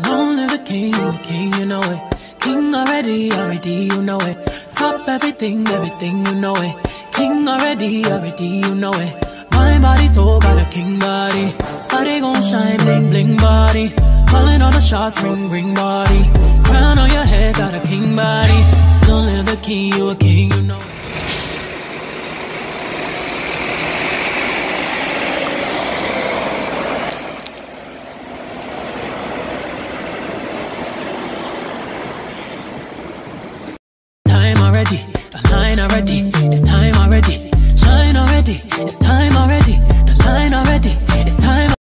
Long live the king, king, you know it. King already, already, you know it. Top everything, everything, you know it. King already, already, you know it. My body, soul, got a king body. Body gon' shine, bling, bling body. Calling all the shots, ring, ring body. Crown on your head, got a king body. Long live the king, you a king, you know it. Time already, a already. It's time already. Shine already. It's time